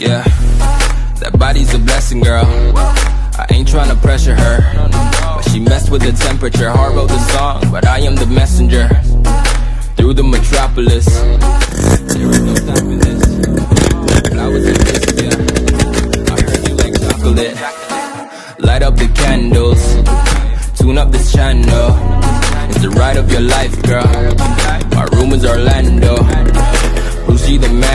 Yeah, that body's a blessing, girl. I ain't trying to pressure her. But she messed with the temperature. Heart wrote the song, but I am the messenger. Through the metropolis. There is no stopping this. Flowers and kisses, yeah. I heard you like chocolate. Light up the candles. Tune up this channel. It's the ride of your life, girl. My room is Orlando.